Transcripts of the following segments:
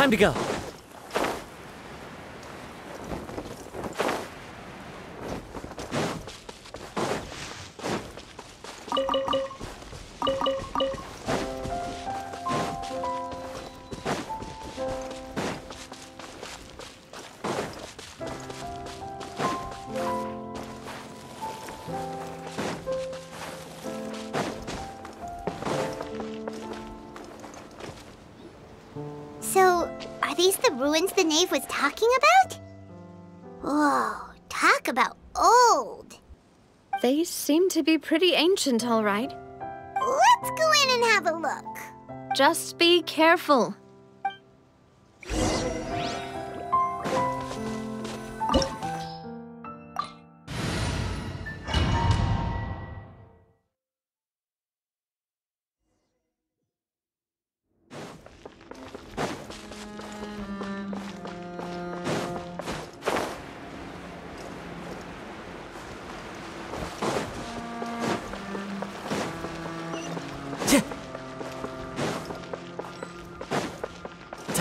Time to go. Was talking about? Whoa, talk about old. They seem to be pretty ancient, all right. Let's go in and have a look. Just be careful.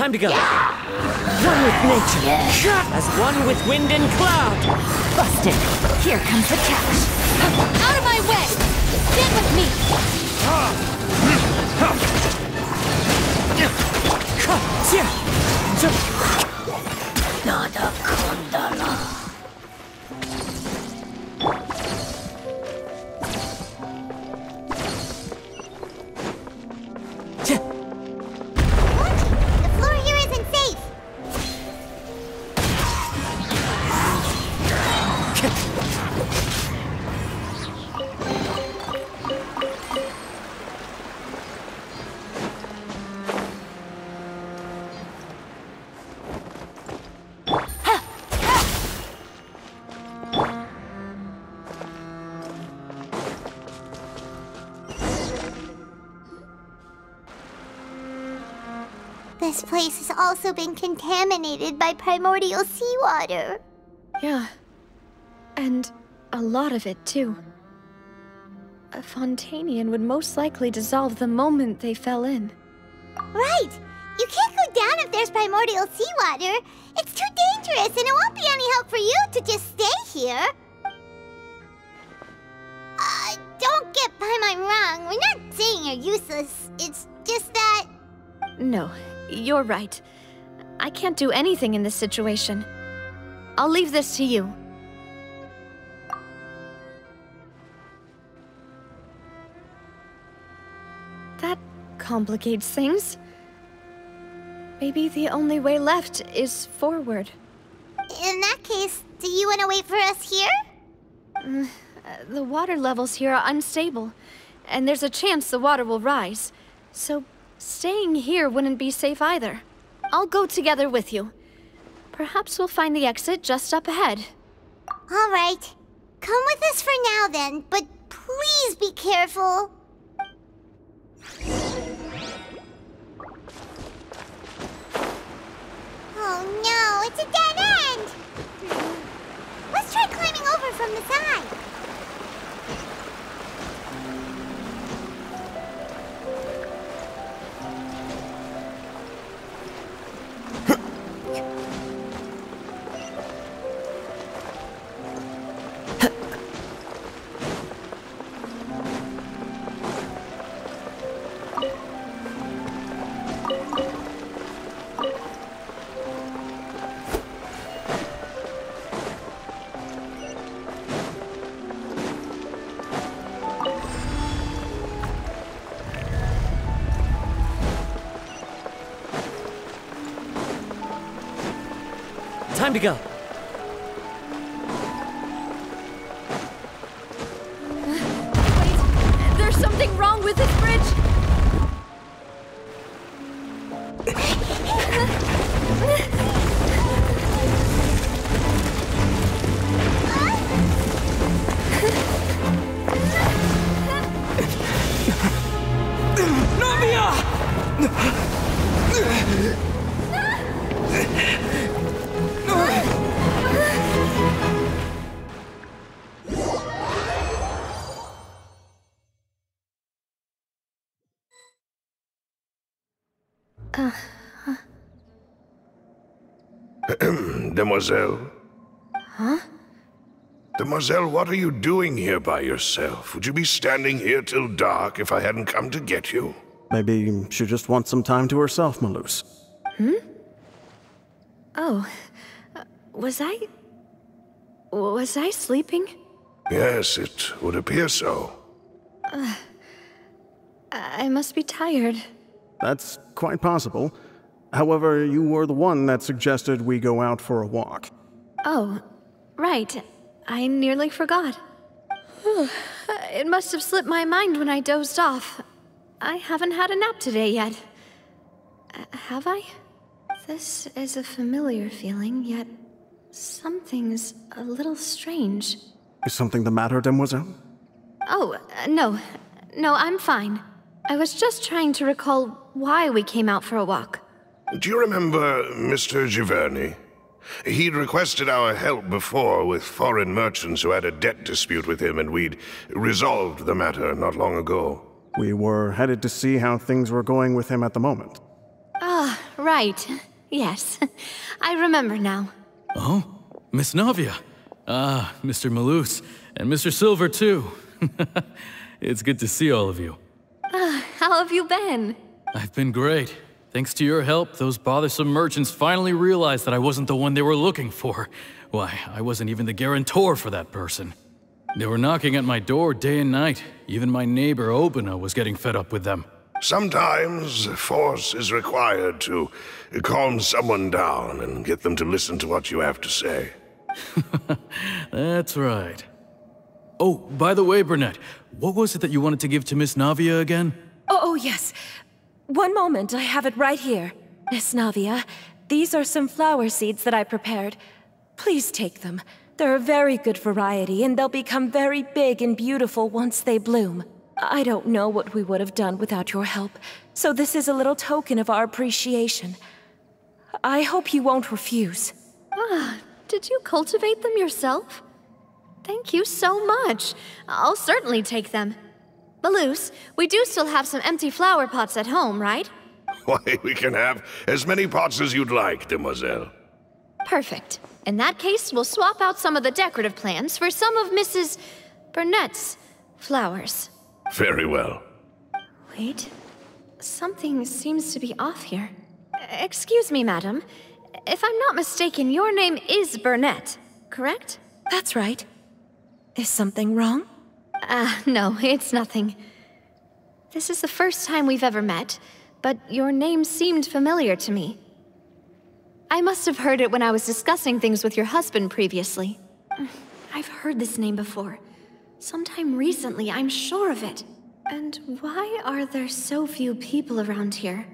Time to go. One with nature. As one with wind and cloud. Busted. Here comes the catch. Out of my way! Stand with me! Nada Kondala. This place has also been contaminated by primordial seawater. Yeah. And a lot of it, too. A Fontainian would most likely dissolve the moment they fell in. Right! You can't go down if there's primordial seawater. It's too dangerous, and it won't be any help for you to just stay here. Uh, don't get Paimon wrong. We're not saying you're useless. It's just that. No, you're right. I can't do anything in this situation. I'll leave this to you. That complicates things. Maybe the only way left is forward. In that case, do you want to wait for us here? Uh, The water levels here are unstable, and there's a chance the water will rise. So, staying here wouldn't be safe either. I'll go together with you. Perhaps we'll find the exit just up ahead. All right. Come with us for now then, but please be careful. Oh no, it's a dead end! Let's try climbing over from the side. 去。Time Demoiselle? Huh? Demoiselle, what are you doing here by yourself? Would you be standing here till dark if I hadn't come to get you? Maybe she just wants some time to herself, Melus. Hmm. Oh, uh, was I. Was I sleeping? Yes, it would appear so. I must be tired. That's quite possible. However, you were the one that suggested we go out for a walk. Oh, right. I nearly forgot. it must have slipped my mind when I dozed off. I haven't had a nap today yet. Uh, have I? This is a familiar feeling, yet something's a little strange. Is something the matter, Demoiselle? Oh, uh, no. No, I'm fine. I was just trying to recall why we came out for a walk. Do you remember Mr. Giverny? He'd requested our help before with foreign merchants who had a debt dispute with him, and we'd resolved the matter not long ago. We were headed to see how things were going with him at the moment. Ah, right. Yes. I remember now. Oh, Miss Navia. Ah, Mr. Melus. And Mr. Silver, too. it's good to see all of you. How have you been? I've been great. Thanks to your help, those bothersome merchants finally realized that I wasn't the one they were looking for. Why, I wasn't even the guarantor for that person. They were knocking at my door day and night. Even my neighbor Obina was getting fed up with them. Sometimes force is required to calm someone down and get them to listen to what you have to say. That's right. Oh, by the way, Burnett, what was it that you wanted to give to Miss Navia again? Oh, oh, yes. One moment, I have it right here. Miss Navia, these are some flower seeds that I prepared. Please take them. They're a very good variety, and they'll become very big and beautiful once they bloom. I don't know what we would have done without your help, so this is a little token of our appreciation. I hope you won't refuse. Ah, did you cultivate them yourself? Thank you so much. I'll certainly take them. Melus, we do still have some empty flower pots at home, right? Why, we can have as many pots as you'd like, demoiselle. Perfect. In that case, we'll swap out some of the decorative plants for some of Mrs. Burnett's flowers. Very well. Wait. Something seems to be off here. Excuse me, madam. If I'm not mistaken, your name is Burnett, correct? That's right. Is something wrong? Ah, no, it's nothing. This is the first time we've ever met, but your name seemed familiar to me. I must have heard it when I was discussing things with your husband previously. I've heard this name before. Sometime recently, I'm sure of it. And why are there so few people around here?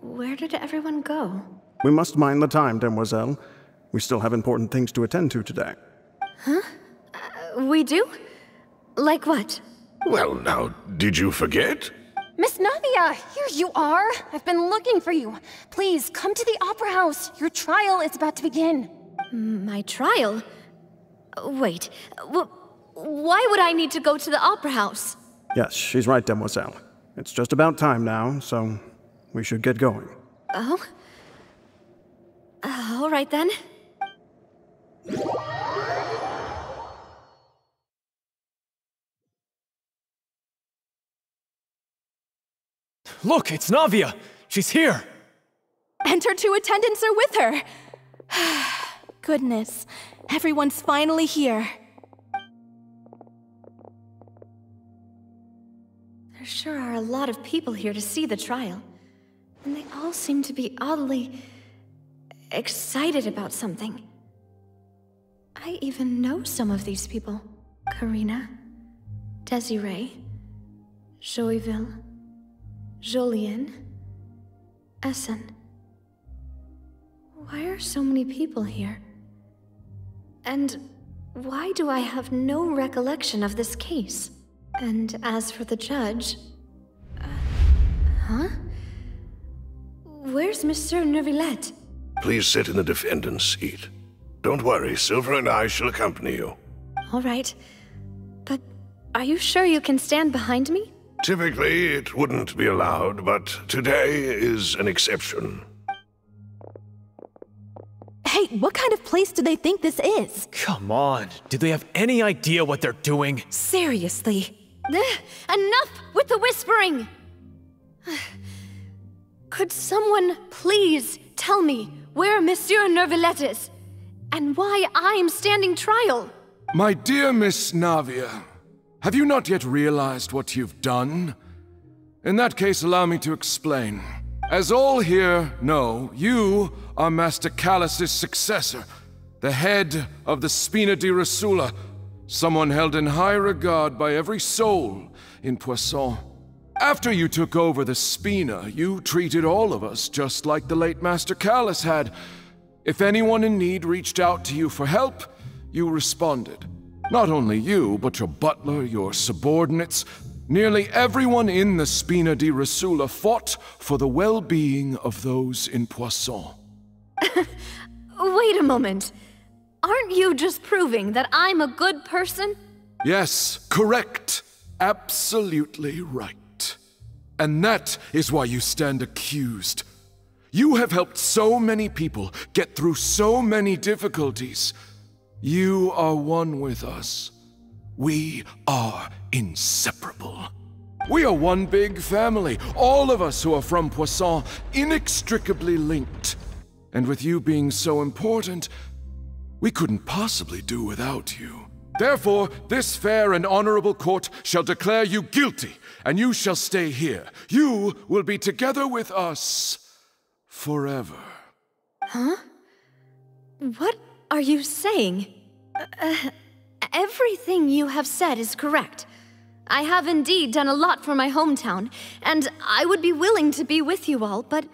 Where did everyone go? We must mind the time, Demoiselle. We still have important things to attend to today. Huh? We do? Like what? Well, now, did you forget? Miss Navia, here you are. I've been looking for you. Please, come to the Opera House. Your trial is about to begin. My trial? Wait, wh- why would I need to go to the Opera House? Yes, she's right, Demoiselle. It's just about time now, so we should get going. Oh? Uh, all right then. Look, it's Navia! She's here! And her two attendants are with her. Goodness, everyone's finally here. There sure are a lot of people here to see the trial. And they all seem to be oddly excited about something. I even know some of these people. Karina, Desiree, Joinville, Jolien, Essen. Why are so many people here? And why do I have no recollection of this case? And as for the judge... uh, huh? Where's Monsieur Neuvillette? Please sit in the defendant's seat. Don't worry, Silver and I shall accompany you. All right. But are you sure you can stand behind me? Typically, it wouldn't be allowed, but today is an exception. Hey, what kind of place do they think this is? Come on. Do they have any idea what they're doing? Seriously. Enough with the whispering! Could someone please tell me where Monsieur Neuvillette is? And why I'm standing trial? My dear Miss Navia, have you not yet realized what you've done? In that case, allow me to explain. As all here know, you are Master Callas's successor, the head of the Spina di Rosula, someone held in high regard by every soul in Poisson. After you took over the Spina, you treated all of us just like the late Master Callas had. If anyone in need reached out to you for help, you responded. Not only you, but your butler, your subordinates, nearly everyone in the Spina di Rosula fought for the well-being of those in Poisson. Wait a moment. Aren't you just proving that I'm a good person? Yes, correct. Absolutely right. And that is why you stand accused. You have helped so many people get through so many difficulties. You are one with us. We are inseparable. We are one big family, all of us who are from Poisson, inextricably linked. And with you being so important, we couldn't possibly do without you. Therefore, this fair and honorable court shall declare you guilty, and you shall stay here. You will be together with us forever. Huh? What are you saying? Uh, everything you have said is correct. I have indeed done a lot for my hometown, and I would be willing to be with you all, but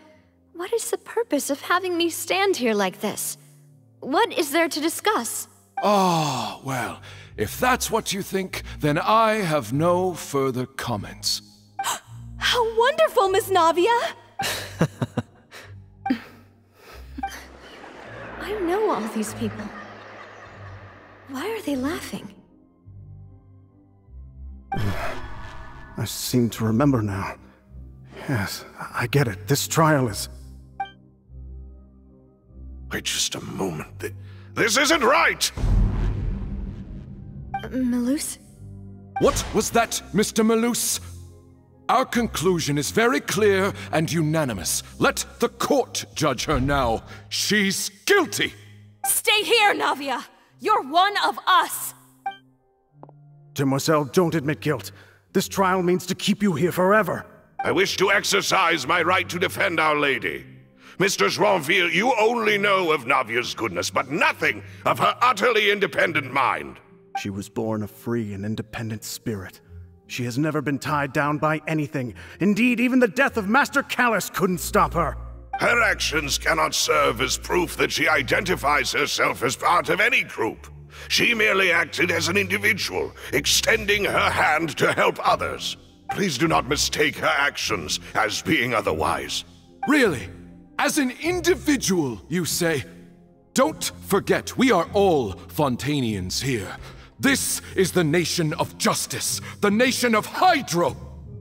what is the purpose of having me stand here like this? What is there to discuss? Ah, oh, well, if that's what you think, then I have no further comments. How wonderful, Miss Navia! I know all these people. Why are they laughing? I seem to remember now. Yes, I get it. This trial is... Wait just a moment. This isn't right! Uh, Melus? What was that, Mr. Melus? Our conclusion is very clear and unanimous. Let the court judge her now. She's guilty! Stay here, Navia! You're one of us! Demoiselle, don't admit guilt. This trial means to keep you here forever. I wish to exercise my right to defend Our Lady. Mr. Joinville, you only know of Navia's goodness, but nothing of her utterly independent mind. She was born a free and independent spirit. She has never been tied down by anything. Indeed, even the death of Master Callas couldn't stop her. Her actions cannot serve as proof that she identifies herself as part of any group. She merely acted as an individual, extending her hand to help others. Please do not mistake her actions as being otherwise. Really? As an individual, you say? Don't forget, we are all Fontainians here. This is the nation of justice, the nation of Hydro!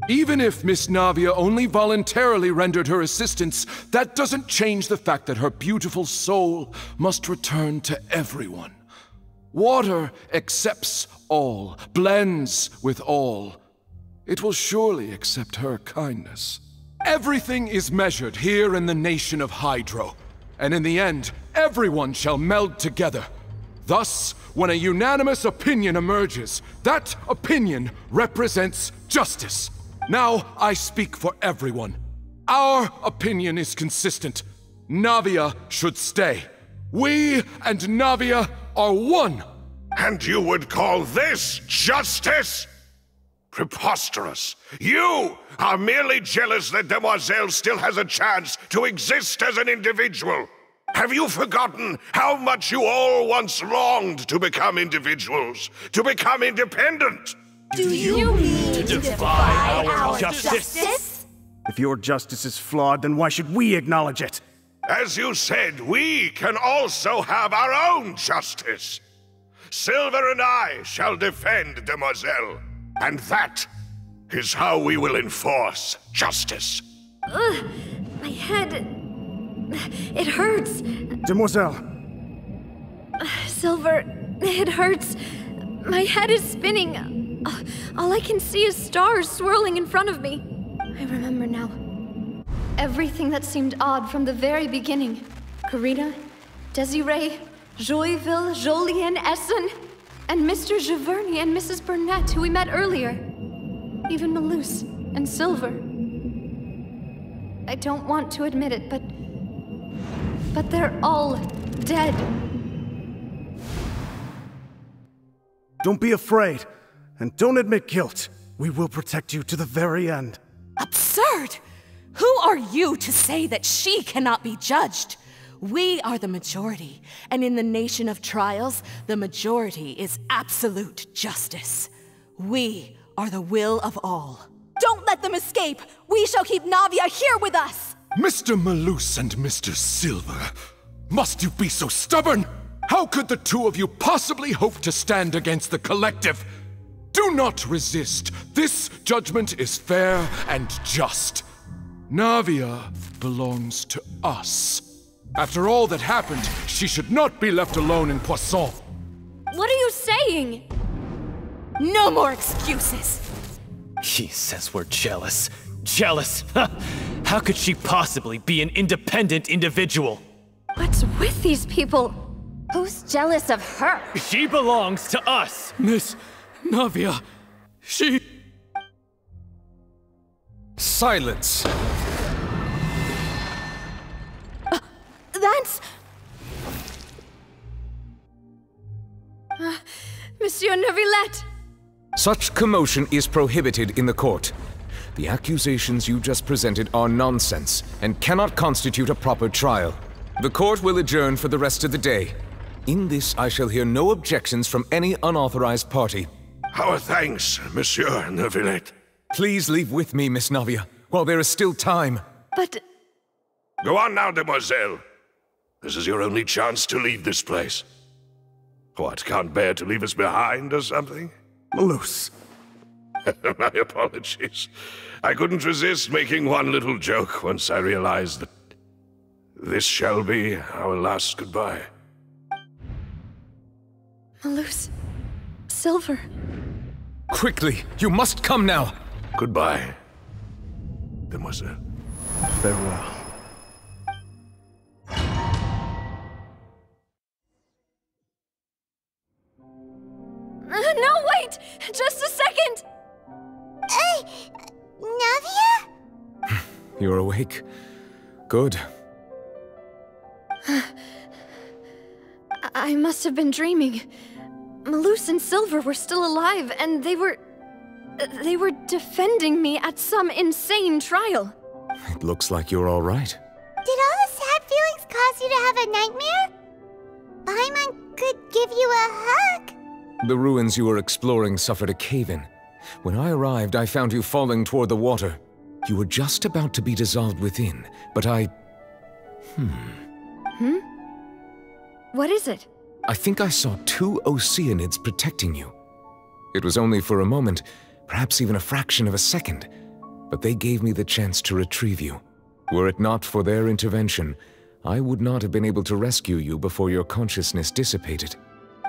Even if Miss Navia only voluntarily rendered her assistance, that doesn't change the fact that her beautiful soul must return to everyone. Water accepts all, blends with all. It will surely accept her kindness. Everything is measured here in the nation of Hydro, and in the end, everyone shall meld together. Thus, when a unanimous opinion emerges, that opinion represents justice. Now I speak for everyone. Our opinion is consistent. Navia should stay. We and Navia are one. And you would call this justice? Preposterous. You are merely jealous that Demoiselle still has a chance to exist as an individual. Have you forgotten how much you all once longed to become individuals, to become independent? Do you mean to defy our justice? If your justice is flawed, then why should we acknowledge it? As you said, we can also have our own justice. Silver and I shall defend Demoiselle. And that is how we will enforce justice. Ugh, my head... It hurts. Demoiselle, Silver, it hurts. My head is spinning. All I can see is stars swirling in front of me. I remember now. Everything that seemed odd from the very beginning. Karina, Desiree, Joinville, Jolien, Essen, and Mr. Giverny and Mrs. Burnett, who we met earlier. Even Melus and Silver. I don't want to admit it, but... But they're all dead. Don't be afraid, and don't admit guilt. We will protect you to the very end. Absurd! Who are you to say that she cannot be judged? We are the majority, and in the nation of trials, the majority is absolute justice. We are the will of all. Don't let them escape! We shall keep Navia here with us! Mr. Melus and Mr. Silver, must you be so stubborn? How could the two of you possibly hope to stand against the collective? Do not resist. This judgment is fair and just. Navia belongs to us. After all that happened, she should not be left alone in Poisson. What are you saying? No more excuses! He says we're jealous. Jealous? How could she possibly be an independent individual? What's with these people? Who's jealous of her? She belongs to us! Miss Navia, she... Silence! Uh, that's... Uh, Monsieur Neuvillette! Such commotion is prohibited in the court. The accusations you just presented are nonsense and cannot constitute a proper trial. The court will adjourn for the rest of the day. In this, I shall hear no objections from any unauthorized party. Our thanks, Monsieur Neuvillette. Please leave with me, Miss Navia, while there is still time. But... Go on now, demoiselle. This is your only chance to leave this place. What, can't bear to leave us behind or something? Melus. My apologies. I couldn't resist making one little joke once I realized that this shall be our last goodbye. Melus. Silver. Quickly! You must come now! Goodbye, demoiselle. Farewell. Uh, no, wait! Just a second! Hey, Navia? You're awake. Good. I must have been dreaming. Melus and Silver were still alive, and they were... They were defending me at some insane trial. It looks like you're all right. Did all the sad feelings cause you to have a nightmare? Paimon could give you a hug. The ruins you were exploring suffered a cave-in. When I arrived, I found you falling toward the water. You were just about to be dissolved within, but I... Hmm... Hmm? What is it? I think I saw two Oceanids protecting you. It was only for a moment, perhaps even a fraction of a second, but they gave me the chance to retrieve you. Were it not for their intervention, I would not have been able to rescue you before your consciousness dissipated.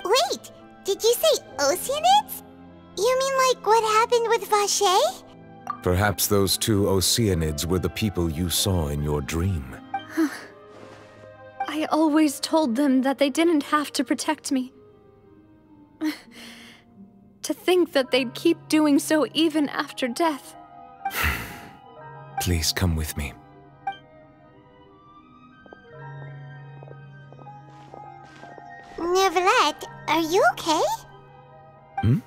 Wait, did you say Oceanids? You mean like what happened with Vacher? Perhaps those two Oceanids were the people you saw in your dream. I always told them that they didn't have to protect me. to think that they'd keep doing so even after death. Please come with me. Neuvillette, are you okay? Hmm?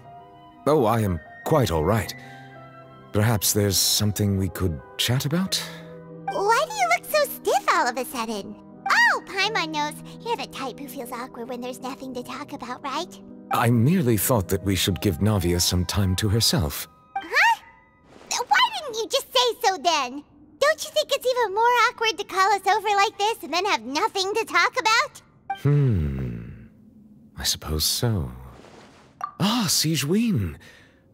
Oh, I am quite all right. Perhaps there's something we could chat about? Why do you look so stiff all of a sudden? Oh, Paimon knows. You're the type who feels awkward when there's nothing to talk about, right? I merely thought that we should give Navia some time to herself. Huh? Why didn't you just say so then? Don't you think it's even more awkward to call us over like this and then have nothing to talk about? Hmm. I suppose so. Ah, Sigewinne.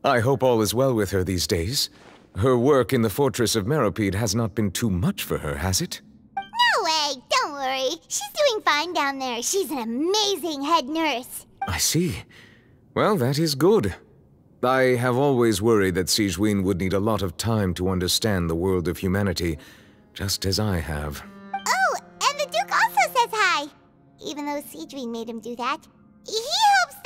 I hope all is well with her these days. Her work in the fortress of Meropide has not been too much for her, has it? No way! Don't worry. She's doing fine down there. She's an amazing head nurse. I see. Well, that is good. I have always worried that Sigewinne would need a lot of time to understand the world of humanity, just as I have. Oh, and the Duke also says hi. Even though Sigewinne made him do that. He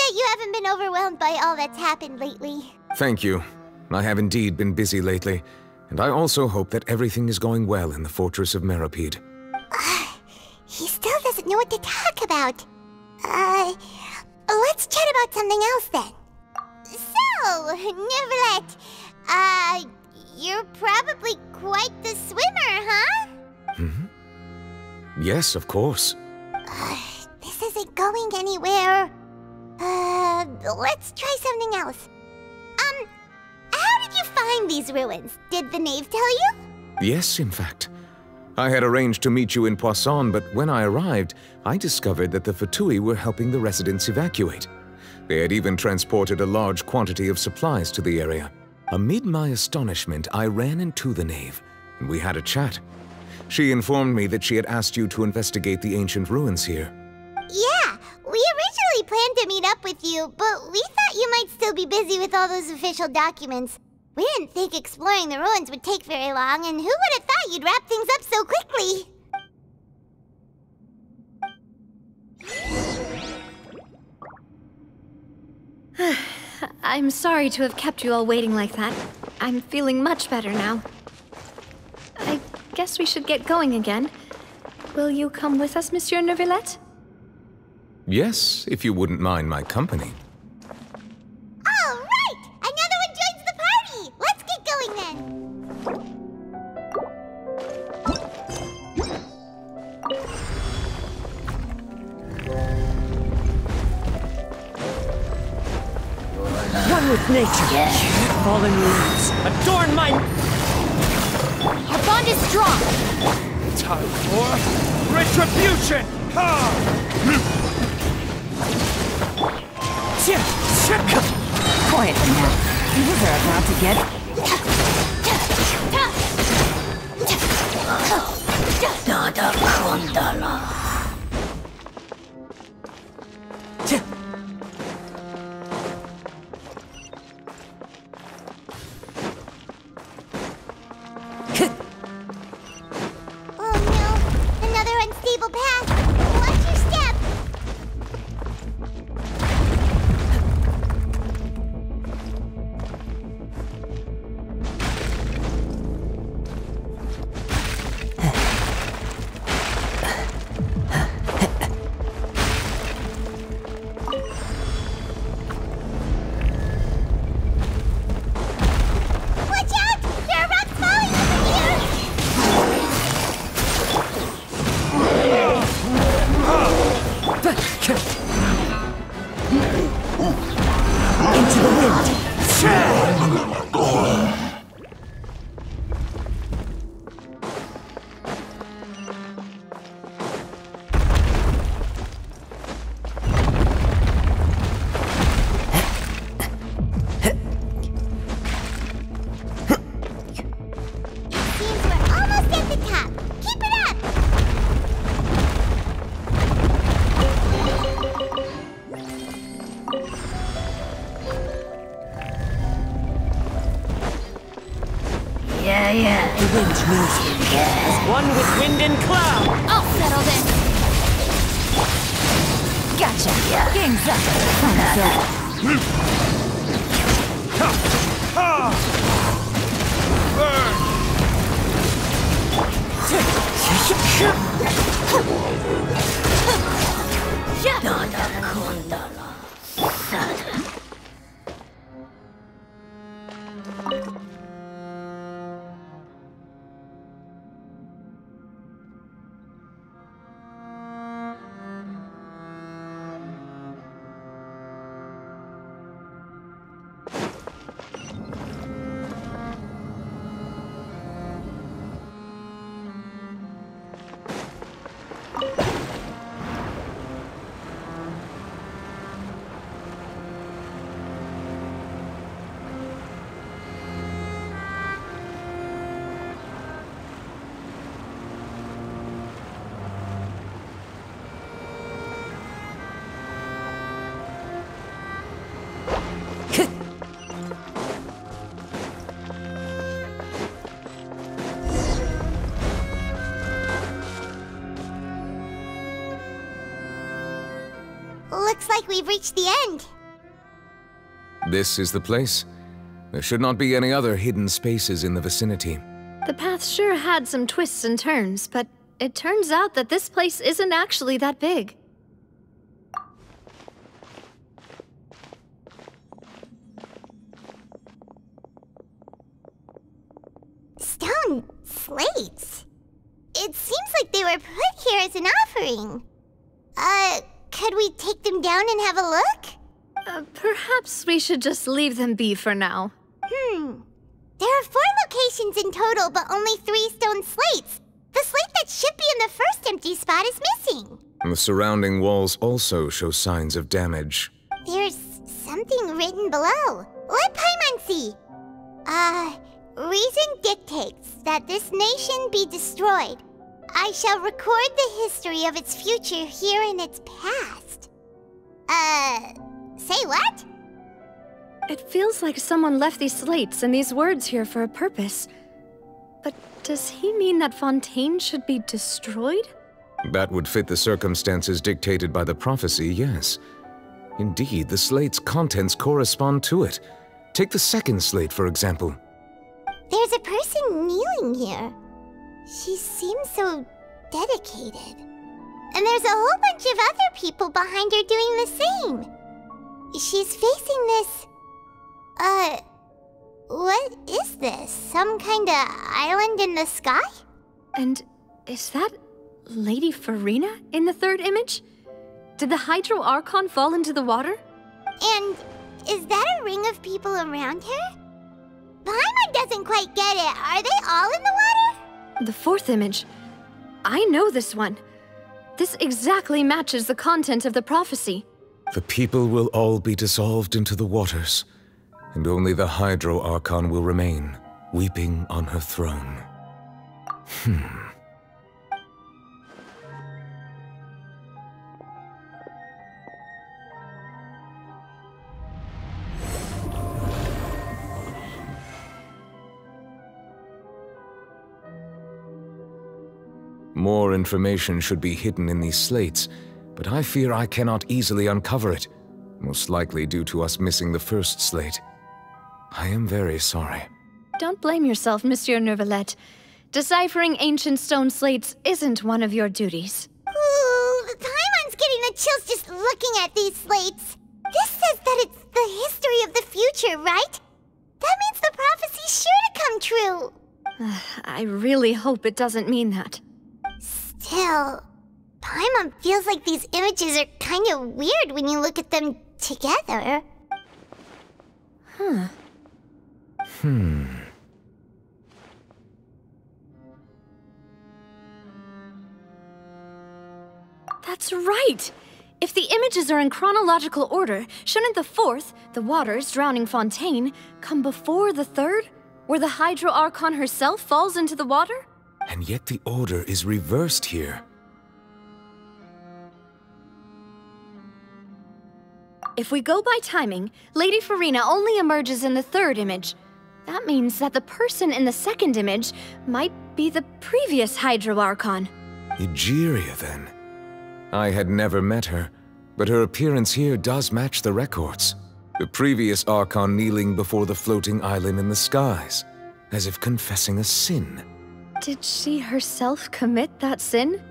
that you haven't been overwhelmed by all that's happened lately. Thank you. I have indeed been busy lately, and I also hope that everything is going well in the Fortress of Meropide. he still doesn't know what to talk about. Uh, let's chat about something else then. So, Neuvillette, uh, you're probably quite the swimmer, huh? Mm -hmm. Yes, of course. Uh, this isn't going anywhere. Uh, let's try something else. Um, how did you find these ruins? Did the knave tell you? Yes, in fact. I had arranged to meet you in Poisson, but when I arrived, I discovered that the Fatui were helping the residents evacuate. They had even transported a large quantity of supplies to the area. Amid my astonishment, I ran into the knave, and we had a chat. She informed me that she had asked you to investigate the ancient ruins here. We originally planned to meet up with you, but we thought you might still be busy with all those official documents. We didn't think exploring the ruins would take very long, and who would have thought you'd wrap things up so quickly? I'm sorry to have kept you all waiting like that. I'm feeling much better now. I guess we should get going again. Will you come with us, Monsieur Neuvillette? Yes, if you wouldn't mind my company. All right! Another one joins the party! Let's get going then! One with nature. Yeah. Fallen leaves. Adorn my... Our bond is strong. Time for retribution! Ha! Quietly now. You are about to get... Nada Kundala. knows as one with wind and cloud. I'll settle this. Gotcha. Yeah. Game's up. Like we've reached the end. This is the place. There should not be any other hidden spaces in the vicinity. The path sure had some twists and turns, but it turns out that this place isn't actually that big. Stone slates? It seems like they were put here as an offering. Could we take them down and have a look? Uh, perhaps we should just leave them be for now. Hmm. There are four locations in total, but only three stone slates. The slate that should be in the first empty spot is missing. The surrounding walls also show signs of damage. There's something written below. Let Paimon see. Uh, reason dictates that this nation be destroyed. I shall record the history of its future here in its past. Uh, say what? It feels like someone left these slates and these words here for a purpose. But does he mean that Fontaine should be destroyed? That would fit the circumstances dictated by the prophecy, yes. Indeed, the slate's contents correspond to it. Take the second slate, for example. There's a person kneeling here. She seems so dedicated. And there's a whole bunch of other people behind her doing the same. She's facing this. Uh. What is this? Some kind of island in the sky? And is that Lady Furina in the third image? Did the Hydro Archon fall into the water? And is that a ring of people around her? Paimon doesn't quite get it. Are they all in the water? The fourth image. I know this one. This exactly matches the content of the prophecy. The people will all be dissolved into the waters, and only the Hydro Archon will remain, weeping on her throne. Hmm. More information should be hidden in these slates, but I fear I cannot easily uncover it, most likely due to us missing the first slate. I am very sorry. Don't blame yourself, Monsieur Neuvillette. Deciphering ancient stone slates isn't one of your duties. Ooh, Paimon's getting the chills just looking at these slates. This says that it's the history of the future, right? That means the prophecy's sure to come true. I really hope it doesn't mean that. Still, Paimon feels like these images are kind of weird when you look at them together. Huh. Hmm. That's right! If the images are in chronological order, shouldn't the fourth, the waters drowning Fontaine, come before the third, where the Hydro Archon herself falls into the water? And yet the order is reversed here. If we go by timing, Lady Furina only emerges in the third image. That means that the person in the second image might be the previous Hydro Archon. Egeria, then. I had never met her, but her appearance here does match the records. The previous Archon kneeling before the floating island in the skies, as if confessing a sin. Did she herself commit that sin?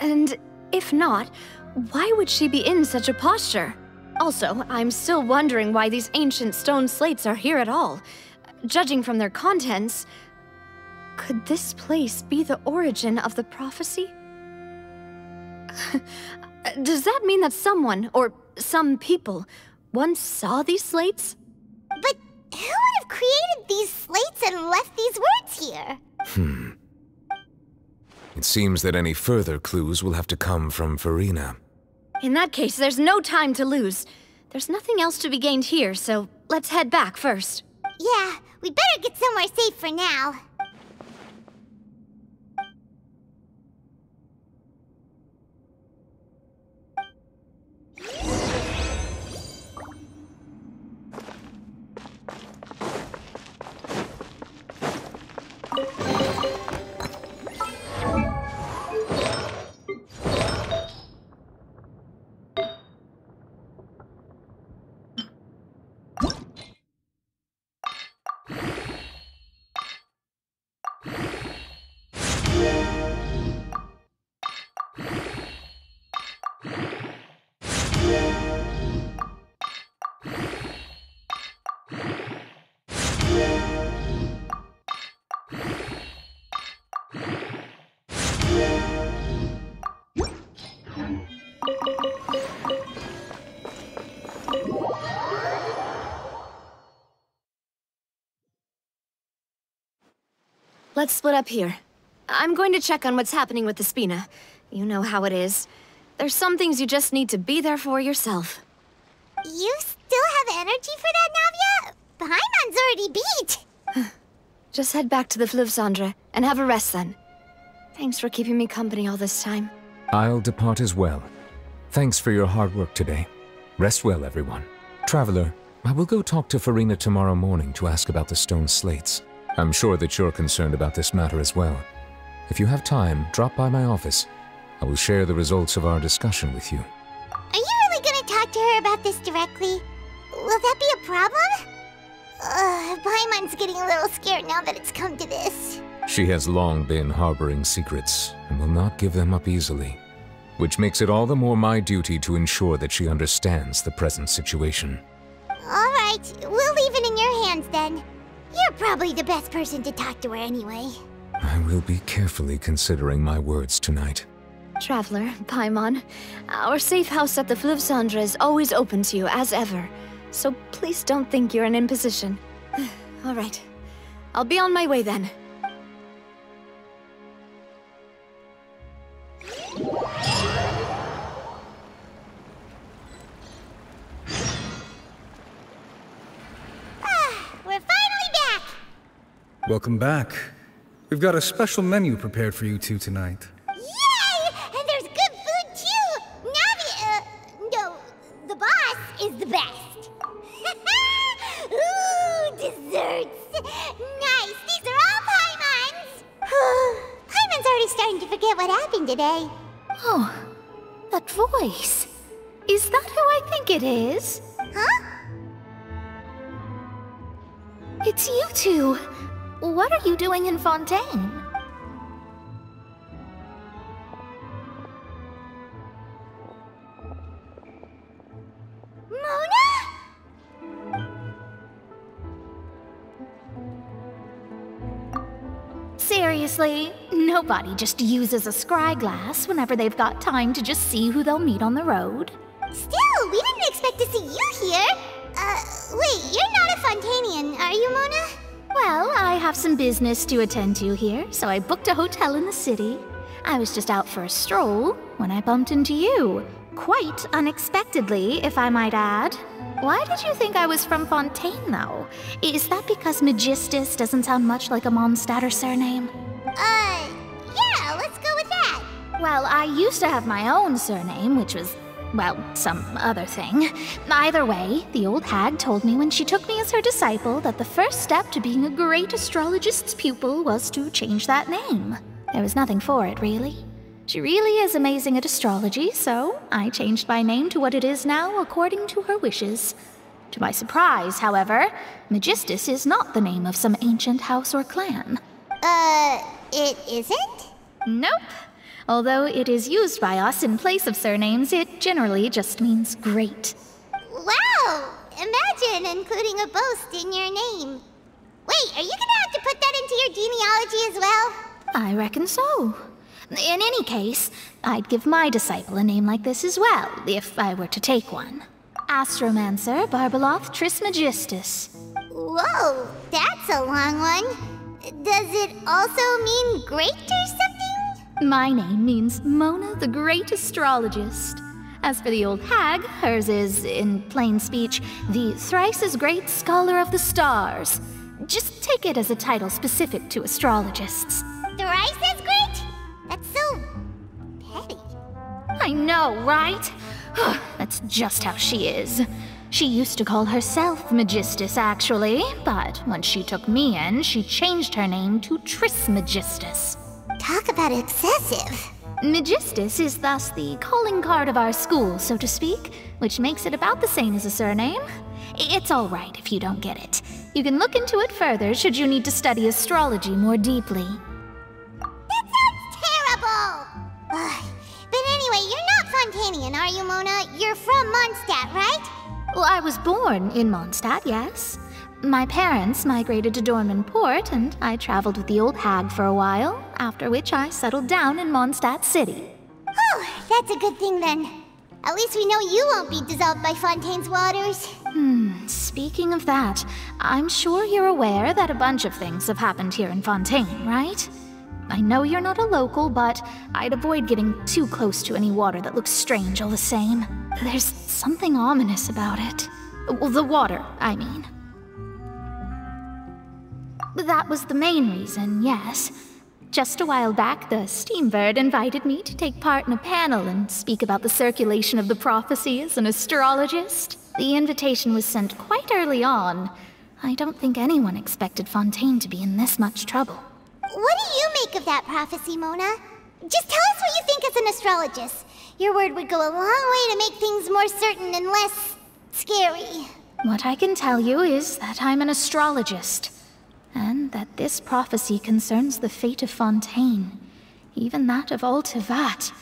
And if not, why would she be in such a posture? Also, I'm still wondering why these ancient stone slates are here at all. Judging from their contents, could this place be the origin of the prophecy? Does that mean that someone, or some people, once saw these slates? But who would have created these slates and left these words here? Hmm. It seems that any further clues will have to come from Furina. In that case, there's no time to lose. There's nothing else to be gained here, so let's head back first. Yeah, we better get somewhere safe for now. Let's split up here. I'm going to check on what's happening with the Spina. You know how it is. There's some things you just need to be there for yourself. You still have energy for that, Navia? Paimon's already beat. Just head back to the Fleuve Cendre and have a rest then. Thanks for keeping me company all this time. I'll depart as well. Thanks for your hard work today. Rest well, everyone. Traveler, I will go talk to Furina tomorrow morning to ask about the stone slates. I'm sure that you're concerned about this matter as well. If you have time, drop by my office. I will share the results of our discussion with you. Are you really gonna talk to her about this directly? Will that be a problem? Ugh, Paimon's getting a little scared now that it's come to this. She has long been harboring secrets and will not give them up easily, which makes it all the more my duty to ensure that she understands the present situation. Alright, we'll leave it in your hands then. You're probably the best person to talk to her anyway. I will be carefully considering my words tonight. Traveler, Paimon, our safe house at the Fleuve Cendre is always open to you, as ever. So please don't think you're an imposition. All right. I'll be on my way then. Ah, we're finally back! Welcome back. We've got a special menu prepared for you two tonight. Yay! And there's good food too! Navi, uh, no, the boss is the best. Ooh, desserts! Nice, these are all Paimon's! Paimon's already starting to forget what happened today. Oh, that voice. Is that who I think it is? Huh? It's you two. What are you doing in Fontaine? Mona? Seriously, nobody just uses a scry glass whenever they've got time to just see who they'll meet on the road. Still, we didn't expect to see you here. Uh, wait, you're not a Fontainian, are you, Mona? Well, have some business to attend to here, so I booked a hotel in the city. I was just out for a stroll when I bumped into you. Quite unexpectedly, if I might add. Why did you think I was from Fontaine, though? Is that because Megistus doesn't sound much like a Mondstadter surname? Uh, yeah, let's go with that. Well, I used to have my own surname, which was, well, some other thing. Either way, the old hag told me when she took me as her disciple that the first step to being a great astrologist's pupil was to change that name. There was nothing for it, really. She really is amazing at astrology, so I changed my name to what it is now according to her wishes. To my surprise, however, Megistus is not the name of some ancient house or clan. Uh, it isn't? Nope. Although it is used by us in place of surnames, it generally just means great. Wow! Imagine including a boast in your name. Wait, are you gonna have to put that into your genealogy as well? I reckon so. In any case, I'd give my disciple a name like this as well, if I were to take one. Astromancer Barbeloth Trismegistus. Whoa, that's a long one. Does it also mean great or something? My name means Mona the Great Astrologist. As for the old hag, hers is, in plain speech, the thrice as great scholar of the stars. Just take it as a title specific to astrologists. Thrice as great? That's so petty. I know, right? That's just how she is. She used to call herself Megistus, actually, but when she took me in, she changed her name to Trismegistus. Talk about excessive. Megistus is thus the calling card of our school, so to speak, which makes it about the same as a surname. It's all right if you don't get it. You can look into it further should you need to study astrology more deeply. That sounds terrible! Ugh. But anyway, you're not Fontainian, are you, Mona? You're from Mondstadt, right? Well, I was born in Mondstadt, yes. My parents migrated to Dornman Port, and I traveled with the old hag for a while, after which I settled down in Mondstadt City. Oh, that's a good thing then. At least we know you won't be dissolved by Fontaine's waters. Hmm, speaking of that, I'm sure you're aware that a bunch of things have happened here in Fontaine, right? I know you're not a local, but I'd avoid getting too close to any water that looks strange all the same. There's something ominous about it. Well, the water, I mean. That was the main reason, yes. Just a while back, the Steambird invited me to take part in a panel and speak about the circulation of the prophecy as an astrologist. The invitation was sent quite early on. I don't think anyone expected Fontaine to be in this much trouble. What do you make of that prophecy, Mona? Just tell us what you think as an astrologist. Your word would go a long way to make things more certain and less scary. What I can tell you is that I'm an astrologist, and that this prophecy concerns the fate of Fontaine, even that of Ultivat.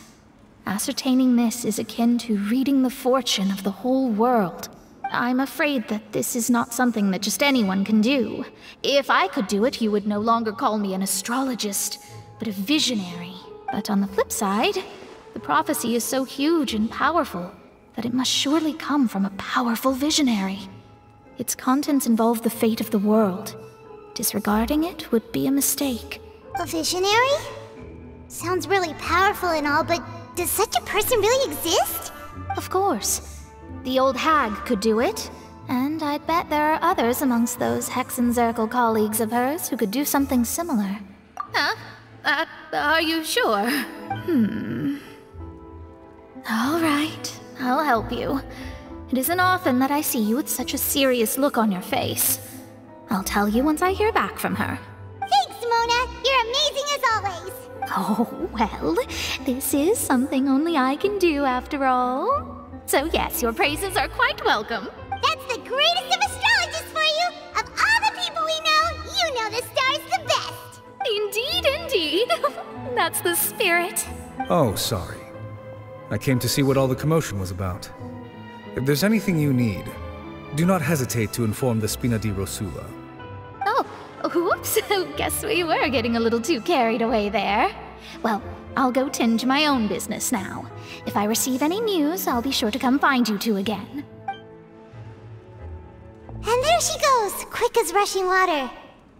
Ascertaining this is akin to reading the fortune of the whole world. I'm afraid that this is not something that just anyone can do. If I could do it, you would no longer call me an astrologist, but a visionary. But on the flip side, the prophecy is so huge and powerful that it must surely come from a powerful visionary. Its contents involve the fate of the world. Disregarding it would be a mistake. A visionary? Sounds really powerful and all, but does such a person really exist? Of course. The old hag could do it, and I'd bet there are others amongst those Hexenzirkel colleagues of hers who could do something similar. Huh? Uh, are you sure? Hmm. All right, I'll help you. It isn't often that I see you with such a serious look on your face. I'll tell you once I hear back from her. Thanks, Mona! You're amazing as always! Oh, well, this is something only I can do after all. So yes, your praises are quite welcome. That's the greatest of astrologists for you! Of all the people we know, you know the star's the best! Indeed, indeed. That's the spirit. Oh, sorry. I came to see what all the commotion was about. If there's anything you need, do not hesitate to inform the Spina di Rosula. Oh, whoops. Guess we were getting a little too carried away there. Well, I'll go tend to my own business now. If I receive any news, I'll be sure to come find you two again. And there she goes, quick as rushing water.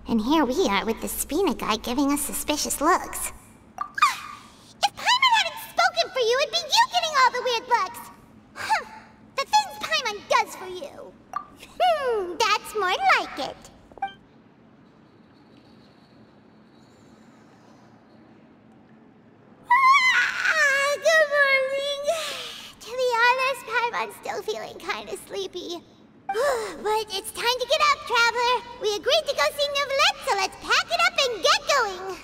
And here we are with the Spina guy giving us suspicious looks. If Paimon hadn't spoken for you, it'd be you getting all the weird looks. Huh. The things Paimon does for you. Hmm, that's more like it. Ah, good morning. To be honest, I'm still feeling kind of sleepy. but it's time to get up, Traveler. We agreed to go see Neuvillette, so let's pack it up and get going.